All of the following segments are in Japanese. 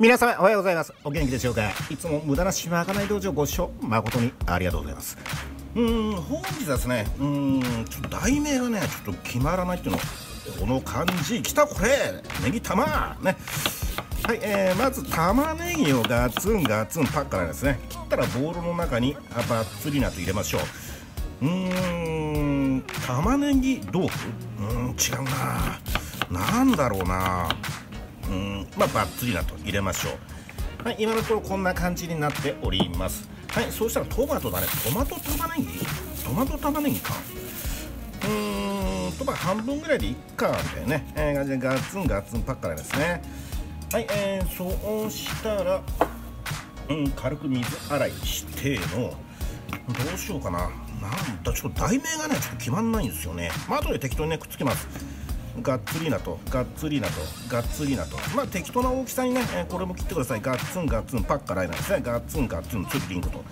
皆様おはようございます。お元気でしょうか？いつも無駄なしまかない道場ご視聴誠にありがとうございます。うん本日はですねうんちょっと題名がねちょっと決まらないっていうのこの漢字きたこれネギ玉ね。はい、えー、まず玉ねぎをガツンガツンパッからですね切ったらボウルの中にバッツリなと入れましょう。うーん玉ねぎ豆腐？うん違うな。なんだろうな。うん。まあバッツリなと入れましょう。はい今のところこんな感じになっております。はいそうしたらトマトだね。トマト玉ねぎ？トマト玉ねぎか。うーんとまあ半分ぐらいでいっかみたいなね、えー、感じでガツンガツンパッからですね。はいえー、そうしたらうん軽く水洗いしてのどうしようかな。なんだちょっと題名がねちょっと決まんないんですよね。まあ後で適当にねくっつけます。ガッツリーナとガッツリーナとガッツリーナと。まあ適当な大きさにね、えこれも切ってください。ガッツンガッツンパッカライなんですね。ガッツンガッツンツッリンクと。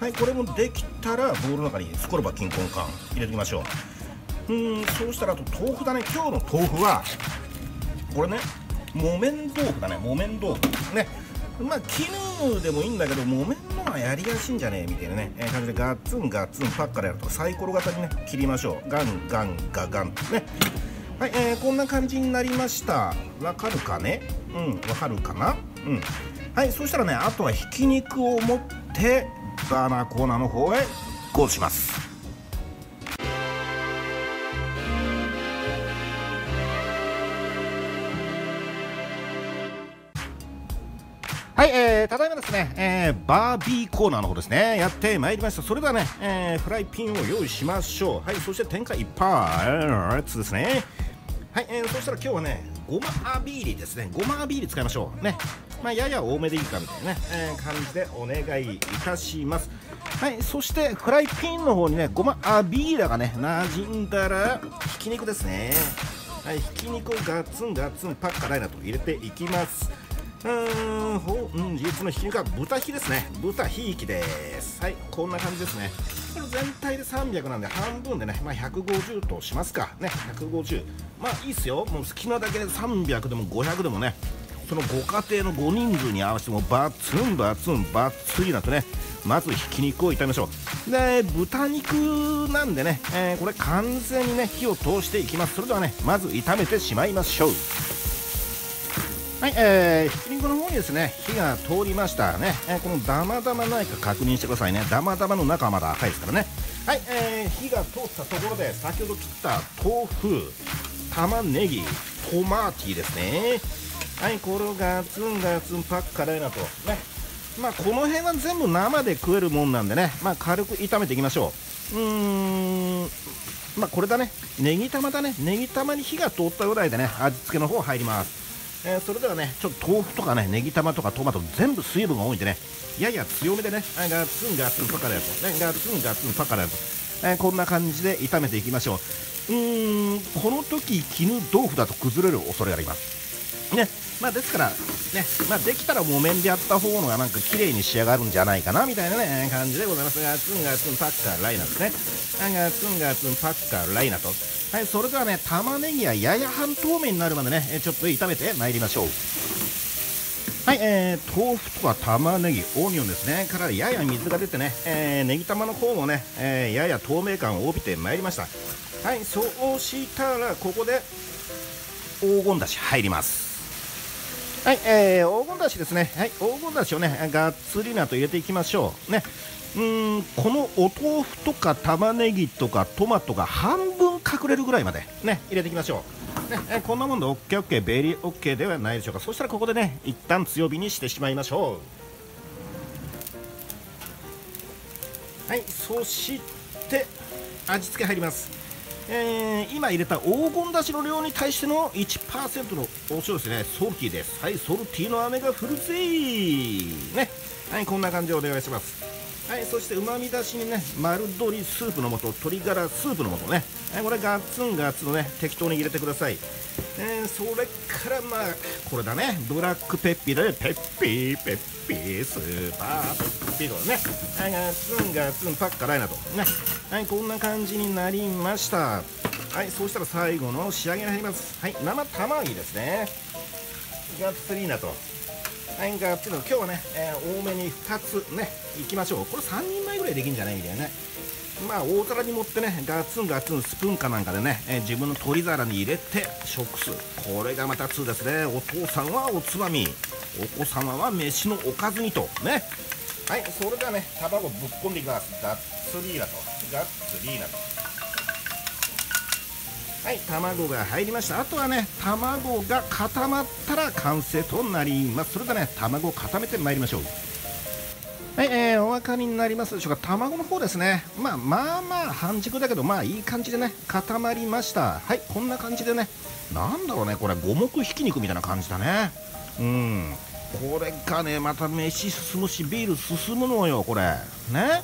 はいこれもできたらボウルの中にスコルバ金婚缶入れていきましょう。うんそうしたらあと豆腐だね。今日の豆腐はこれね木綿豆腐だね。木綿豆腐。ね。まあ絹でもいいんだけど木綿のはやりやすいんじゃね？えみたいなね、えー感じでガッツンガッツンパッからやるとサイコロ型にね切りましょう。ガンガンガガン。とね。はい、えーこんな感じになりましたわかるかね？うんわかるかな？うんはいそしたらねあとはひき肉を持ってバーナーコーナーの方へゴーしますはい、えー、ただいまですね、えー、バービーコーナーの方ですね、やってまいりました。それではね、えー、フライピンを用意しましょう。はい、そして天下いっぱい、やつですね。はい、えー、そしたら今日はね、ごまアビーリですね。ごまアビーリ使いましょう。ね。まあ、やや多めでいいかみたいなね、えー感じでお願いいたします。はい、そしてフライピンの方にね、ごまアビーラがね、馴染んだら、ひき肉ですね。はい、ひき肉をガツンガツンパッカライナと入れていきます。うーん、ほうん、実のひき肉は豚ひきですね。豚ひいきです。はい、こんな感じですね。これ全体で300なんで半分でね、まあ、150としますか。ね、150。まあいいっすよ。もう好きなだけで300でも500でもね、そのご家庭の5人数に合わせてもバツンバツンバッツリなとね、まずひき肉を炒めましょう。で、豚肉なんでね、えーこれ完全にね、火を通していきます。それではね、まず炒めてしまいましょう。はい、えー、ひき肉の方にですね火が通りましたね、えーこのダマダマないか確認してくださいね。ダマダマの中はまだ赤いですからね。はい、えー、火が通ったところで先ほど切った豆腐玉ねぎトマーティーですね。はいこれをガツンガツンパッカライナと。ね。まあこの辺は全部生で食えるもんなんでね。まあ軽く炒めていきましょう。うーんまあこれだね。ネギ玉だね。ネギ玉に火が通ったぐらいでね味付けの方入ります。えーそれではねちょっと豆腐とかねネギ玉とかトマト全部水分が多いんでねやや強めでねガツンガツンパカラやとねガツンガツンパカラやと、えーこんな感じで炒めていきましょう。うーんこの時絹豆腐だと崩れる恐れがあります。ね。まあですからね。まあできたら木綿でやった方のがなんか綺麗に仕上がるんじゃないかなみたいなね感じでございます。ガツンガツンパッカーライナですね。ガツンガツンパッカーライナと。はいそれではね玉ねぎはやや半透明になるまでねちょっと炒めてまいりましょう。はい、えー、豆腐とか玉ねぎ、オニオンですね、からやや水が出てね、えー、ネギ玉の方もね、えーやや透明感を帯びてまいりました。はい、そうしたら、ここで黄金だし入ります。はい、えー、黄金だしですね、はい、黄金だしをね、がっつりなと入れていきましょう。ね、うん、このお豆腐とか玉ねぎとかトマトが半分隠れるぐらいまでね、入れていきましょう。ね、こんなもんで OK OK、very OK ではないでしょうか。そしたらここでね、一旦強火にしてしまいましょう。はい、そして味付け入ります。えー今入れた黄金だしの量に対しての1%のお塩ですね、 salty です。はい、 salty の雨が降るぜーね、はい、こんな感じでお願いします。はい、そしてうまみ出しにね、丸鶏スープの素、鶏ガラスープの素ね、はい、これガッツンガッツンのね、適当に入れてください。えーそれからまあ、これだね、ブラックペッピーで、ペッピー、ペッピー、スーパー。ペッピーとね、はい、ガツンガツンパッカライナと、ね、はい、こんな感じになりました。はい、そうしたら最後の仕上げに入ります。はい、生玉ねぎですね。ガッツリーナと。はいがっつり今日はね、えー、多めに2つねいきましょう。これ3人前ぐらいできるんじゃないみたいなね。まあ大皿に盛ってねガツンガツンスプーンかなんかでね、えー、自分の取り皿に入れて食す。これがまた2ですね。お父さんはおつまみ。お子様は飯のおかずにと。ね。はいそれではね卵ぶっ込んでいきます。ガッツリーナと。ガッツリーナと。はい卵が入りました。あとはね卵が固まったら完成となります。それではね卵を固めてまいりましょう。はい、えー、お分かりになりますでしょうか。卵の方ですね。まあまあまあ半熟だけどまあいい感じでね固まりました。はいこんな感じでね。なんだろうねこれ五目ひき肉みたいな感じだね。うん。これがねまた飯進むしビール進むのよこれ。ね。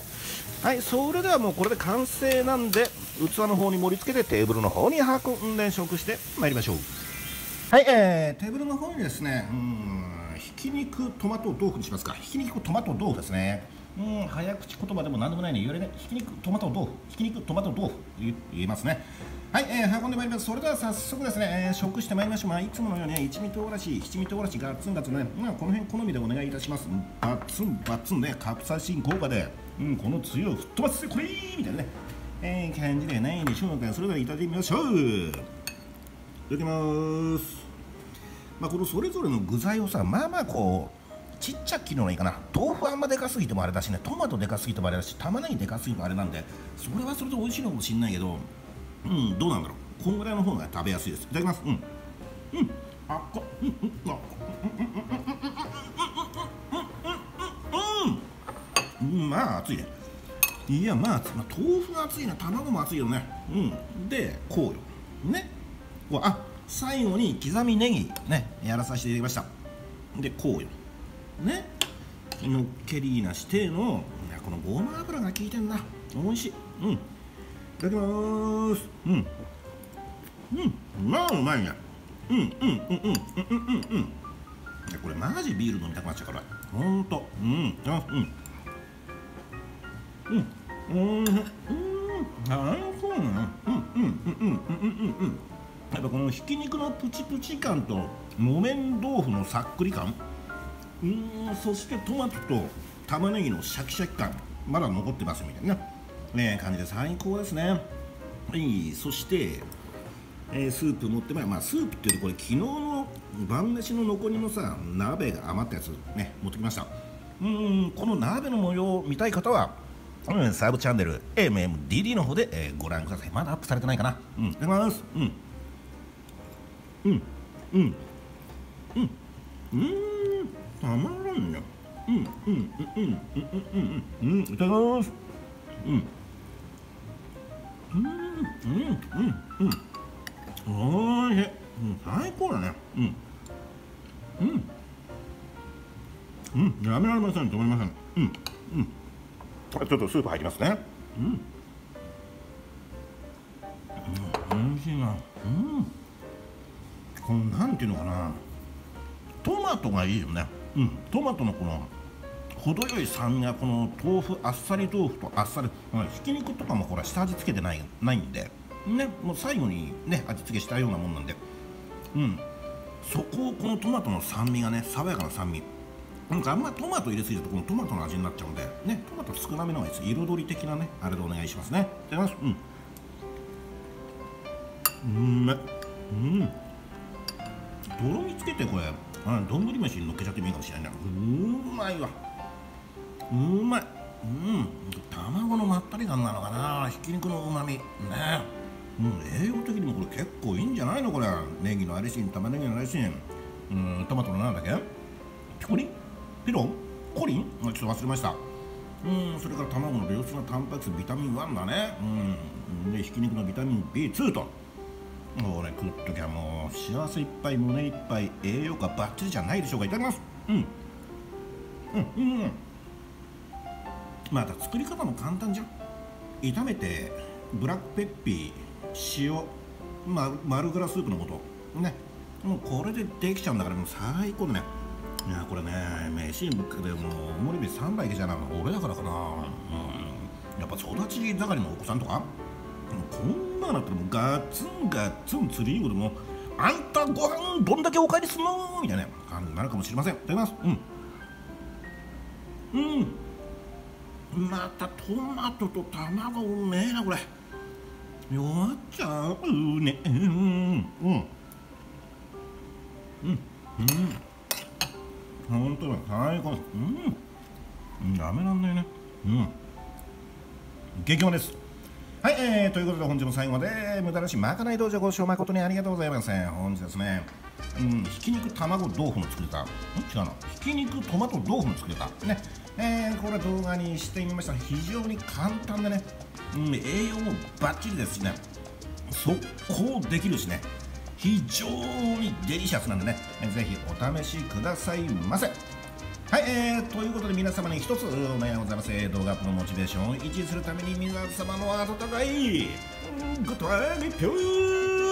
はいそれではもうこれで完成なんで器の方に盛り付けてテーブルの方に運んで食してまいりましょう。はい、えー、テーブルの方にですねうんひき肉トマト豆腐にしますかひき肉トマト豆腐ですねうん早口言葉でも何でもないね言われねひき肉トマト豆腐ひき肉トマト豆腐言えますねはい、えー、運んでまいります。それでは早速ですね、えー、食してまいりましょう。まあ、いつものように、一味唐辛子、七味唐辛子、ガッツンガツンね、まあ、この辺好みでお願いいたします。バッツンバッツンね、カプサシン効果で、うん、このつゆを吹っ飛ばせこれみたいなね、えー、感じでないでしょうか。それではいただきましょう。いただきます。まあ、このそれぞれの具材をさ、まあまあこう、ちっちゃく切るのがいいかな。豆腐あんまでかすぎてもあれだしねトマトでかすぎてもあれだし玉ねぎでかすぎてもあれなんでそれはそれで美味しいのかもしれないけどうんどうなんだろう。こんぐらいの方が食べやすいです。いただきます。うん。うん。あっこ。うんうんあうんうんまあ熱いねいやまあ、まあ、豆腐が熱いな卵も熱いよねうんでこうよねこうあ最後に刻みネギねやらさせていただきました。でこうよ。ね。のっけりーなしてのいやこのごま油が効いてんな。美味しい。うん。いただきます。うん。うん。まあうまいね。うんうんうんうんうんうんうん。うんこれマジビール飲みたくなっちゃうから。ほんと。うん。あうん。うん。うんうん。あそうなのうんうんうんうんうんうんうん。やっぱこのひき肉のプチプチ感と木綿豆腐のさっくり感。うんそしてトマトと玉ねぎのシャキシャキ感。まだ残ってますみたいな、ね、感じで最高ですね。はいそしてえー、スープ持ってまいまあスープっていうとこれ昨日の晩飯の残りのさ鍋が余ったやつ。ね持ってきました。うんこの鍋の模様を見たい方はうん、サーブチャンネル MMDD の方で、えー、ご覧ください。まだアップされてないかな。うんいただきます。うん。うん。うん。うん。うん。たまらん。ねうん。うん。うん。うん。うん。うん。うん。うん。いただきますうん。うん。うん。うん。うん。おいしい、うん、最高だねうん。うん。うん。やめられません。止まりません。うん。うん。ちょっとスープ入りますねうん、うん、美味しいなうん。このなんていうのかなトマトがいいよね。うん。トマトのこの程よい酸味がこの豆腐あっさり豆腐とあっさりうんひき肉とかもほら下味付けてないないんで。ねもう最後にね味付けしたようなもんなんで。うん。そこをこのトマトの酸味がね爽やかな酸味。なんかあんまトマト入れすぎるとこのトマトの味になっちゃうんで。ねトマト少なめのがいいです。彩り的なねあれでお願いしますね。いただきます。うん。うん。とろみつけてこれ。丼飯にのっけちゃってもいいかもしれないな。うまいわ。うまい。うん。卵のまったり感なのかな。ひき肉のうまみ。ね。うん、栄養的にもこれ結構いいんじゃないのこれ。ネギのあれしん玉ねぎのあれしんうん。トマトのなんだっけ？ピコリン？ピロン？コリン？ちょっと忘れました。うん。それから卵の良質なタンパク質ビタミン1だね。うん。でひき肉のビタミン B2 と。もうね食っときゃもう幸せいっぱい胸いっぱい栄養価バッチリじゃないでしょうか。いただきます。うん。うん。うん。また作り方も簡単じゃん。炒めてブラックペッピー塩、ま、丸グラスープのことね。もうこれでできちゃうんだからもう最高だね。いやこれね飯ぶっかけでもう森火3杯いけちゃうな。俺だからかな、うん、やっぱ育ち盛りのお子さんとか？こんなったらもうガツンガツン釣りーグでもあんたご飯どんだけお帰りすんのみたいな。感じになるかもしれません。いただきます。うん。うん。またトマトと卵うめえなこれ。よっちゃうね。うん。うん。うん。うん。本当だ。最高うん。ダメなんだよね。うん。激うまです。はい、えー、ということで本日も最後まで無駄なしまかない道場ご視聴誠にありがとうございます本日ですねうんひき肉卵豆腐の作り方ん？違うな。ひき肉トマト豆腐の作り方ね。えー、これ動画にしてみました。非常に簡単でね、うん、栄養もバッチリですしね。速攻できるしね。非常にデリシャスなんでね。ぜひお試しくださいませ。はい、えー、ということで皆様に一つお願いございます、動画アップのモチベーションを維持するために皆様の温かいグッドアイピュ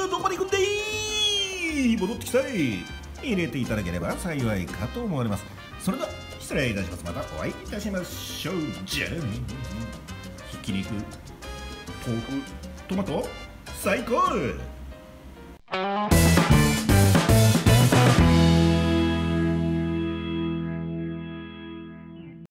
ーどこまで行くんでいい？戻ってきたい。入れていただければ幸いかと思われます。それでは失礼いたします。またお会いいたしましょう。じゃあひき肉豆腐トマト最高！